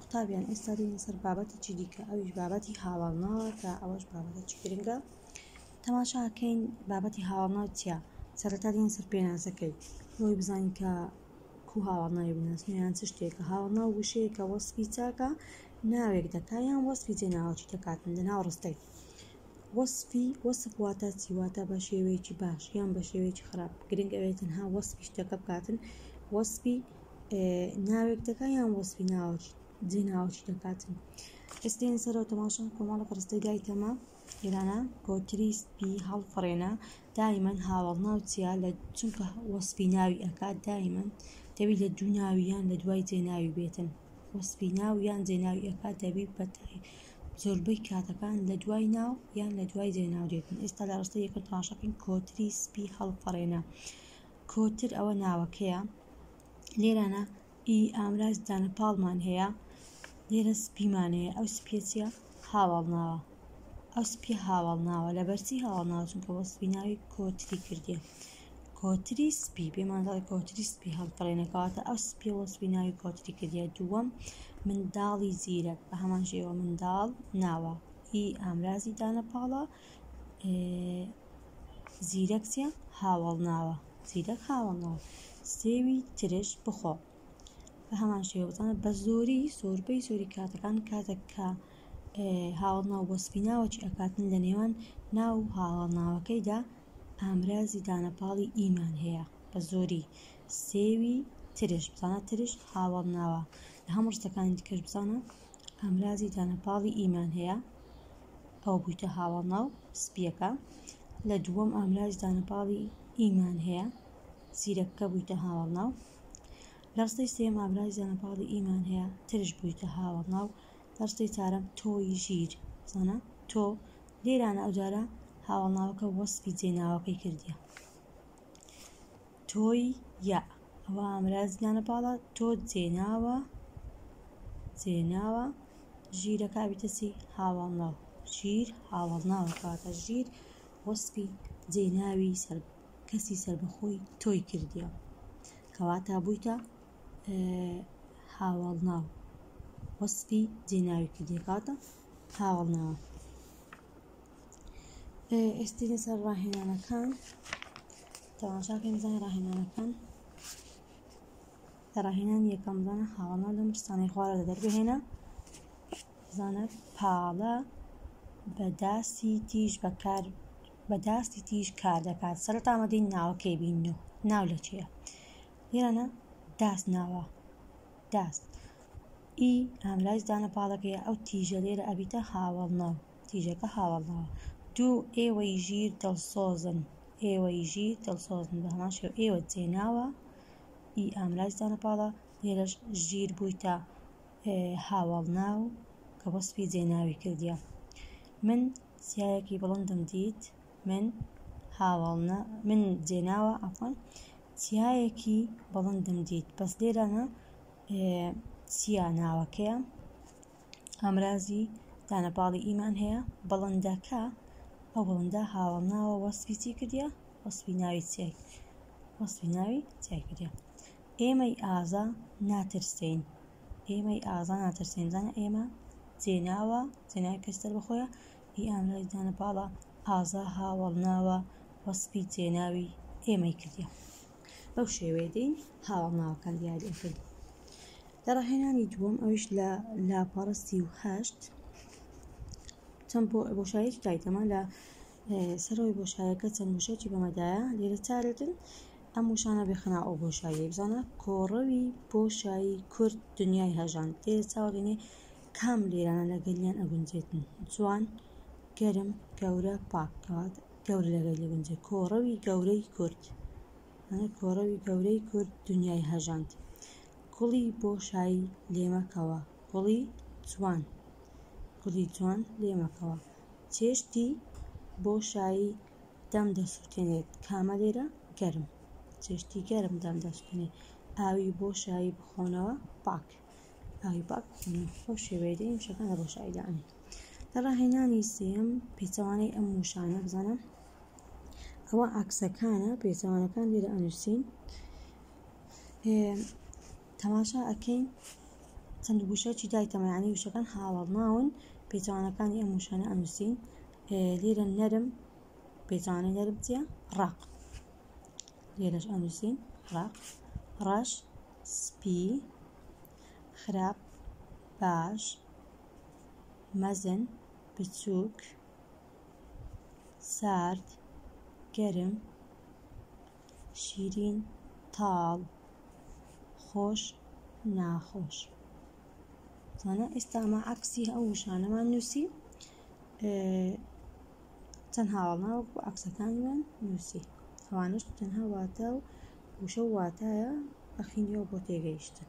قوتابیان ئێستا دێنە سەر بابەتێکی دیکە ئەویش بابەتی هاواڵناوە کە ئەوەش بابەتێکی گرنگە تەماشاکەین بابەتی هاواڵناو چیە سەرەتا دێن سەر پێناسەکەی بۆی بزانین کە کو هاواڵناوی بناسنیان چ شتێکە هاواڵناو وشەیەکە وەسفی چاکە ناوێک دەکا یان وەسفی جێ ناوەکی دەکاتن لە ناو ڕستەی وەسفی وەسف واتە چیواتە بە شێوەیەکی باش یان بە شێوەیەکی خراپ گرنگ ئەوێت تەنها وەسفی شتەکە بکاتن وەسفی ناوێک دەکا یان وەسفی ناوەکی جێ ناوەکی دەکاتن ئێستێن سەرەوە تەماشان کۆمەڵە قرستەی دای تەمە ئێرانە کۆتری سپی هەڵفڕێنە دایمەن هاوڵ ناوچیا لە چونکە وەسپی ناوی ئەکات دایمەن دەبی لە دوو ناویان لە دوای جێناوی بێتن وەسپی ناو یان جێناوی ئەکات دەبی بەتای زۆربەی کاتەکان لە دوای ناو یان لە دوای جێناو دێتن ئێستا لە ڕستە یەکە تەماشاکەین کۆتری سپی هەڵفڕێنە کۆتر ئەوە ناوەکەیە لێرانە ئی ئامراز دانە پاڵمان هەیە لێرە سپیمان هەیە ئەو سپیە چیە هاواڵ ناوە ئەو سپی هاواڵ ناوە لە بەرچی هاواڵ ناوە چونکە بە سپی ناوی کۆتری کردێ کۆتری سپی پێمانڵی کۆتری سپی هەڵپڕێنەکەواتە ئەو سپی وە سپی ناوی کۆتری کردە دووەم منداڵی زیرەک بە هەمان شێوە منداڵ ناوە ئی ئامرازی دانە پاڵە زیرەک چیە؟ هاوەڵناوە زیرەک هاوەڵناوە سێوی ترش بخۆ بە هەمان شێوە بزانە بە زۆری زۆربەی زۆری کاتەکان کاتێک کە هاوەڵناو بۆ سپیناوەکی ئەکاتن لە نێوان ناو هاوەڵناوەکەیدا ئامرازی دانەپاڵی ئیمان هەیە بە زۆری سێوی ترش بزانە ترش هاوەڵناوە لە هەموو ڕستەکانی دیکەش بزانە ئامرازی دانەپاڵی ئیمان هەیە ئەوە بوویتە هاوەڵ ناو سپییەکە لە دووەم ئامراز دانەپاڵی ئیمان هەیە زیرەککە بوویتە هاوەڵ ناو لە ڕستەی سێم ئامراز دانەپاڵی ئیمان هەیە ترش بوویتە هاوەڵ ناو لە ڕستەی چارەم تۆی ژیر زانە تۆ لێرانە ئەوجارە هاوەڵناوەکە وەسفی جێناوەکەی کردیە تۆی یا ئەوە ئامرازی دانە باڵا تۆ جێناوە جێناوە ژیرەکە ئەبیتە چی هاوەڵناو ژیر هاوەڵناوە کاتە ژیر وەسپی جێناوی سەر کەسی سربەخۆی تۆی کردیە کەواتە بوویتە هاوەڵناو وەسپی جێناوی کردی کاتە هاوەڵناوە ئێستینە سەر ڕاهێنانەکان تەماشا بکەین بزانین ڕاهێنانەکان لە ڕاهێنان یەکەم بزانە خاوەنەوە لەم شتانەی خوارە لە دەربهێنە بزانە پاڵە بەداستی تیژ بەکار بەداستی تیژ کار دەکات سەرەت ئامادەی ناوەکەی بین و ناو لە چیە لێرانە داست ناوە داست ئی ئامراج دانە پاڵەکەی ئەو تیژە لێرە ئەبیتە هاوڵنەوە تیژەکە هاوەڵناوە. دوو، ئێوەی ژیر دڵسۆزن. ئێوەی ژیر دڵسۆزن، بە هەمان شێوە ئێوە جێناوە ی ئامراز دانە پاڵە، لێرەش ژیر بوویتە هاوەڵناو کە وەسفی جێناوی کردیە. من چیایەکی بڵندم دیت، من هاوەڵنا من جێناوە عەفوەن چیایەکی بڵندم دیت، بەس لێرانە چیا ناوەکەیە. ئامرازی دانەپاڵی ئیمان هەیە بەڵندەکە ئەو بەڵندە هاوڵ ناوە وەسفی چی کردە وەسفی ناوی چی وەسفی ناوی چای کردە ئێمەی ئازا ناترسین ئێمەی ئازا ناترسین زانە ئێمە جێناوە جێنای کەستەر بخۆە هی ئامرازی دانەپاڵە ئازا هاوڵ ناوە وەسفی جێناوی ئێمەی کردە بەو شێوەیە دێین هاوڵ ناوەکان دیاری ئەکەین لە ڕاهێنانی دووەم ئەوش لە لاپەڕە سی و هەشت چەند بۆشایەکی تایتەمە لە سەرەوەی بۆشایەکە چەند موشەکی بەمەدایە لێرە چارێتن ئەم وشانە بخنا ئەو بۆشایی بزانە کۆڕەوی بۆشایی کورد دنیای هەژان لێرە چاوەگەنێ کام لێرانە لەگەلیان ئەگونجێتن جوان گەرم گەورە پاکەوە گەورە دەبێت لە گونجێ کۆڕەوی گەورەی کورد کۆڕەوی گەورەی کورد دنیای هەژاند گوڵی بۆشایی لێمەکەوە گوڵی جوان گوڵی جوان لێمەکەوە چێشتی بۆشایی دەم دەسووتێنێت کامە لێرە گەرم چێشتی گەرم دەم دەستێنێت ئاوی بۆشایی بخۆنەوە پاک ئایپاک خۆ شێوەیەدەی وشەکان لە بۆشایی دانێ لە ڕاهێنانی سێم پێچەوانەی ئەم وشانە بزانە ئەوە عکسەکانە پێچەوانەکان لێرە ئەنووسین تەماشا ئەەکەین چەند وشەکی دایتەمەیانی وشەکان هاوڵ ناون پێچوانەکانی ئەم وشانە ئەنووسین لێرە نەرم پێچوانەی نەرم چیە ڕق لێرەش ئەنووسین ڕق ڕەش سپی، خراپ، باش، مەزن، بچووک، سارد، گەرم، شیرین، تاڵ، خۆش، ناخۆش. زانە ئێستا ئەمە عەکسی ئەو وشانەمان نووسی چەند هاوەڵنا وەکو عکسەکانی من نووسی ئەوانش تەنها واتە و وشە و واتایە ئەخینەوە بۆ تێگەیشتن